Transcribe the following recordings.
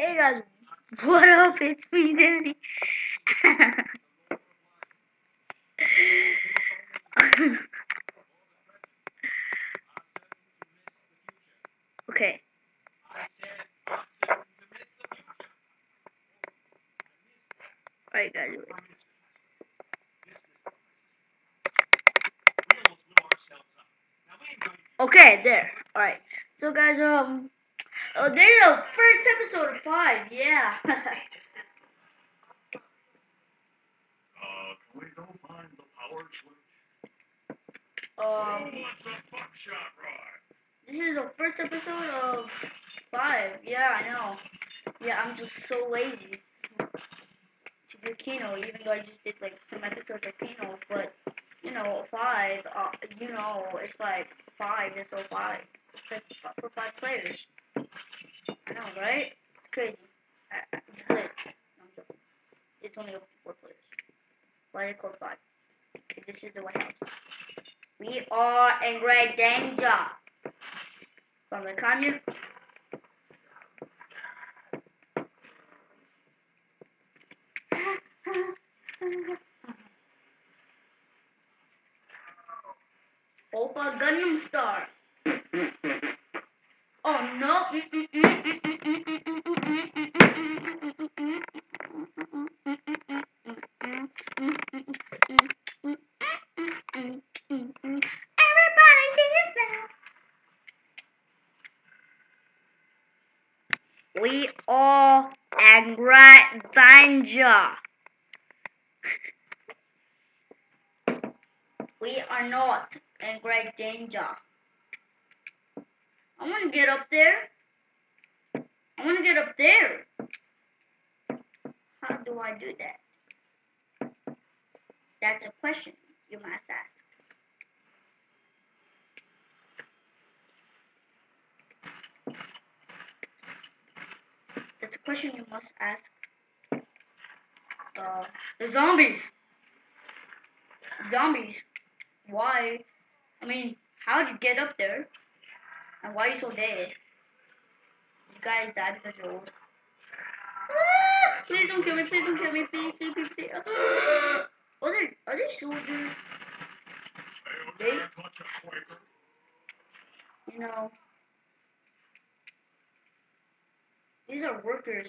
Hey guys, what up? It's me, Danny. okay. Alright guys. Okay, there. Alright. So guys, um Oh there's a first episode of five, yeah. Uh, can we go find the power switch? um Who wants a buckshot ride? this is the first episode of five, yeah, I know. Yeah, I'm just so lazy to do Kino, even though I just did like some episodes of Kino, but you know, five, uh, you know, it's like five is so five. It's like for five players. I know, right? It's crazy. It's good. No, I'm joking. It's only up to four players. Why are they called five? This is the White House. We are in great danger from the communist. Opa Gundam Star. Oh no. Everybody We great danger. We are not in great danger. I want to get up there. I want to get up there. How do I do that? That's a question you must ask. Question you must ask. Uh, the zombies. Zombies. Why? I mean, how'd you get up there? And why are you so dead? You guys died because you're old. Ah! Please don't kill me, please don't kill me, please, please, please, please. Ah! Are there, are there soldiers? They- over there, touch a Quaker. You know. These are workers.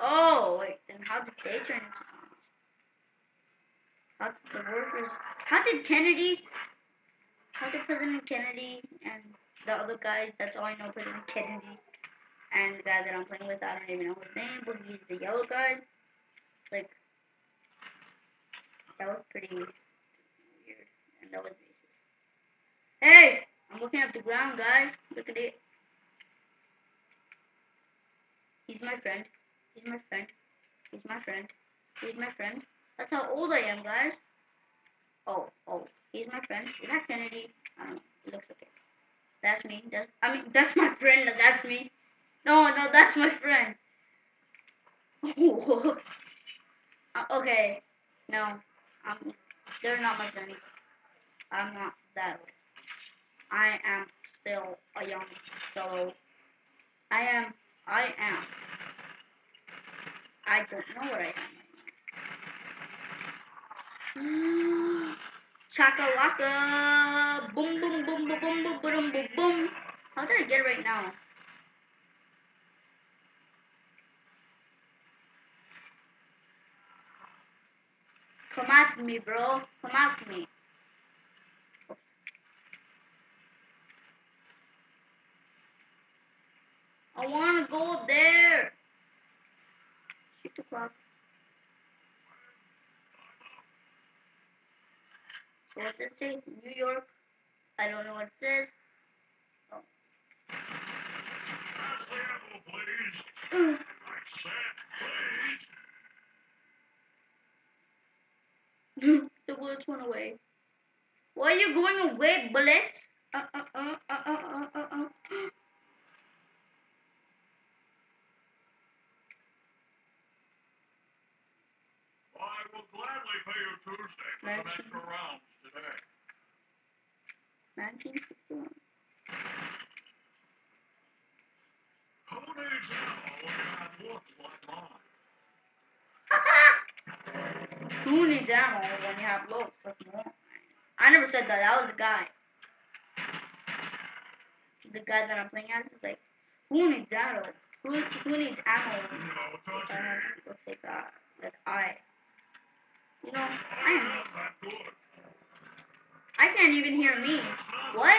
Oh, wait, then how did they turn into zombies? How did the workers. How did Kennedy. How did President Kennedy and the other guys, that's all I know, President Kennedy, and the guy that I'm playing with, I don't even know his name, but he's the yellow guy. Like, that was pretty weird, and that was racist. Hey! I'm looking at the ground, guys. Look at it. He's my friend. He's my friend. He's my friend. He's my friend. That's how old I am, guys. Oh, oh, he's my friend. Is that Kennedy? It looks okay. That's me. That's I mean, that's my friend. That's me. No, no, that's my friend. Uh, okay. No, I'm. They're not my friends. I'm not that old. I am still a young fellow. I am. I am. I don't know what I am. Chakalaka! Boom, boom, boom, boom, boom, boom, boom, boom, boom. How did I get right now? Come at me, bro. Come at me. I want to go there. Clock. So what's it say? New York. I don't know what it says. Mm. Please. the bullets went away. Why are you going away, bullets? Uh, uh, uh, uh, uh, uh, uh, uh. I will you Tuesday for some Nineteen. extra rounds today. 1961. Who needs ammo when you have looks like mine. Who needs ammo when you have loads of more? I never said that. That was the guy. The guy that I'm playing as is like, who needs ammo? Who who needs ammo? No If I have touchy. looks like that. Like I. You know, I am. I can't even hear me. What?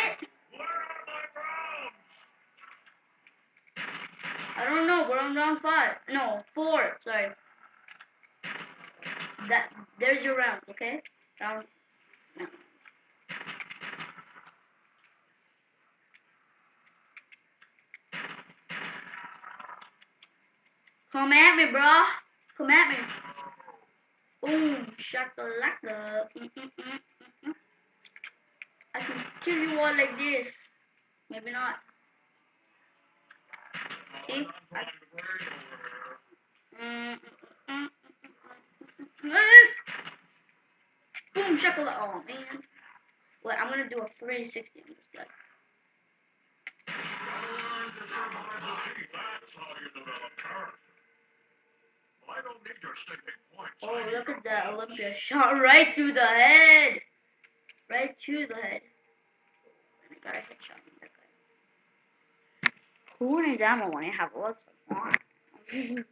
I don't know. We're on round five. No, four. Sorry. That there's your round. Okay. Round. No. Come at me, bro. Come at me. Shakalaka. Mm, mm. I can kill you all like this. Maybe not. See? Mm. Boom, shakalaka. Oh, man. Wait, I'm gonna do a 360 on this guy. Oh, look at that. Olympia shot right through the head. Right to the head. And I got a headshot on that guy. Needs ammo when I have lots of mine?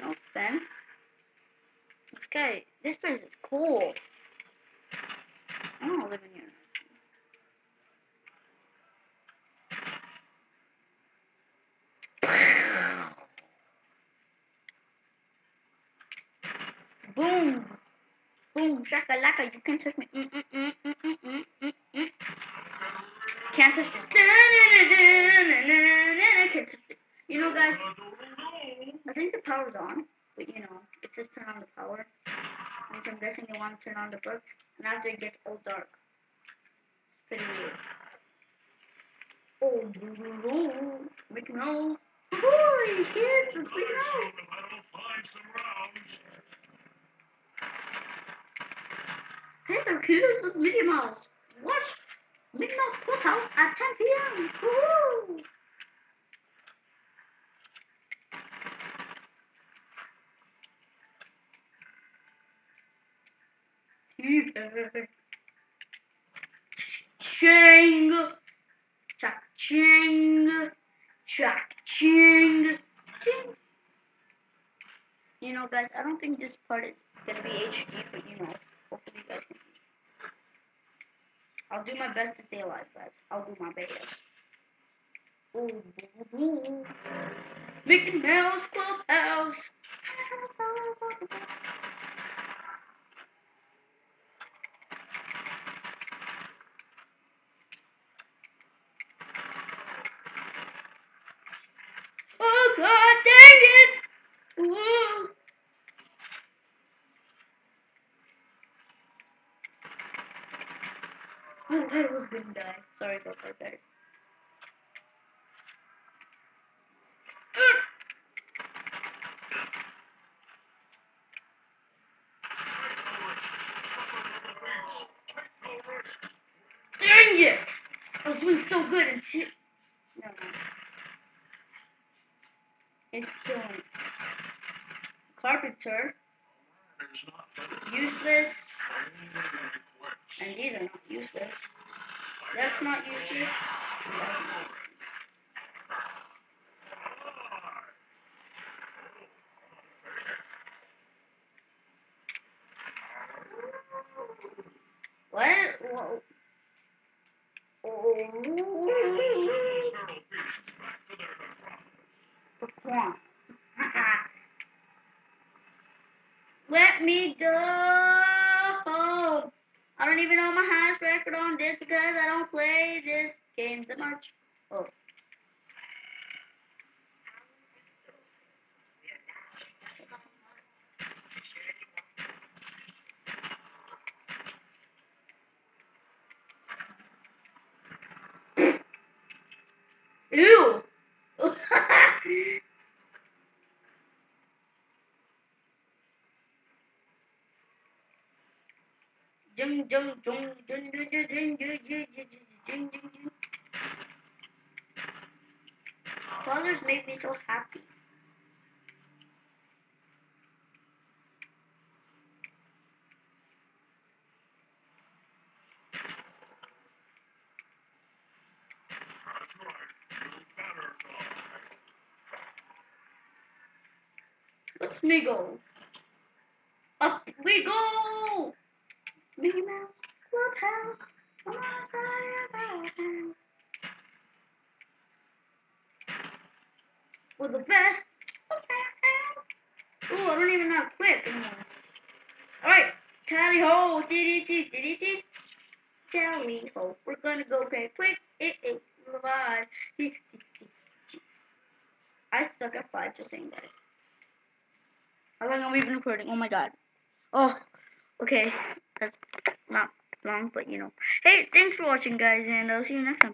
no offense. This guy, this place is cool. I don't live in here. Boom. Boom. Shakalaka. You can't touch me. Mm, mm, mm, mm, mm, mm, mm, mm. Can't touch this. Can't touch this. You know, guys, I think the power's on. But, you know, it says turn on the power. And I'm guessing you want to turn on the books. And after it gets all dark. It's pretty weird. Oh. Mickey Mouse. Holy kids, it's Mickey Mouse. If I don't find some rounds. There, kids, Mickey Mouse. Watch Mickey Mouse Clubhouse at 10 p.m. Woohoo! Ching, chak ching, chak ching, ching. You know, guys, I don't think this part is gonna be HD, but you know, hopefully you guys can see. I'll do my best to stay alive, guys. I'll do my best. Boo, boo, boo. Mickey Mouse Clubhouse. Oh god dang it! Whoa! I I die. Sorry about that, guys. Dang it! I was doing so good until. No, no. It's killing. Carpenter, not finished. useless, and these are not useless let not use What? Whoa. Oh. Let me go. I don't even know my highest record on this because I don't play this game that much. Oh. Ew. Colors make me so happy. Let's me go. Up we go! Mickey Mouse Clubhouse. Come on, fire, We're the best. Ooh, I don't even to quit anymore. Alright, tally ho, dee dee dee. Tally ho, we're gonna go get quick. It dee, dee. I stuck at five, just saying, guys. How long have we been recording? Oh my god. Oh, okay. That's not long, but you know. Hey, thanks for watching, guys, and I'll see you next time.